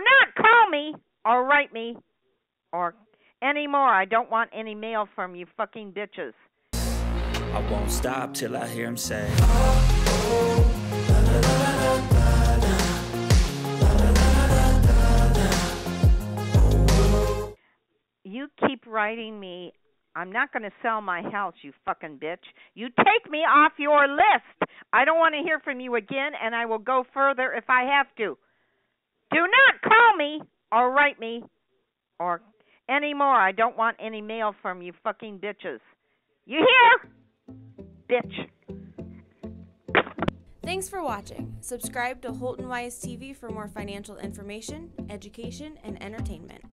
not call me or write me or anymore. I don't want any mail from you fucking bitches. I won't stop till I hear him say. You keep writing me. I'm not going to sell my house, you fucking bitch. You take me off your list. I don't want to hear from you again, and I will go further if I have to. Do not me or write me or anymore. I don't want any mail from you fucking bitches. You hear? Bitch. Thanks for watching. Subscribe to Holton Wise TV for more financial information, education, and entertainment.